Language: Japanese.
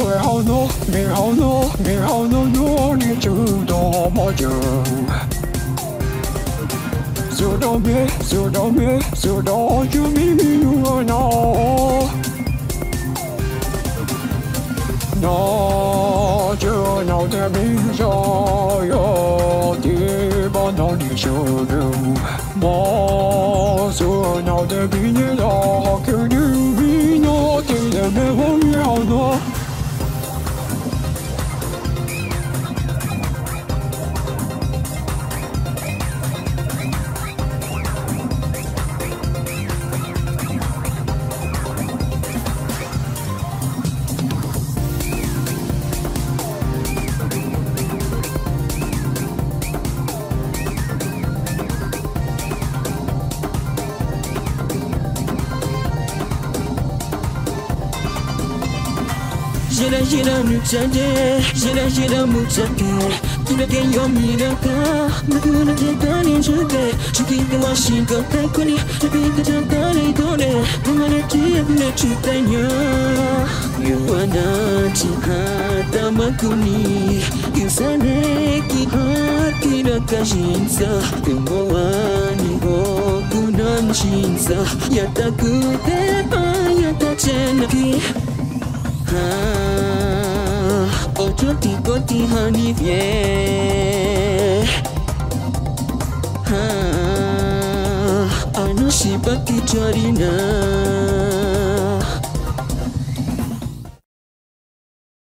美好的美好的有你就多么久。So don't be, so don't be, so don't you me you are now. No, you know the me so yo deep on the shoulder. More so now the be the ジラジラヌチャらジらぬちゃでじらじらむちゃけつなげよみれば僕の手がにじて地球は進化たこに旅がちゃんタりとね生トれてやぶれちゅたにゃ弱なちはたまくにゆさねきはきらかしんさ雲はにごくなんしんさやたくてばやたちゃなき time. Faut choti koti honey yeah. Ah, I know she back.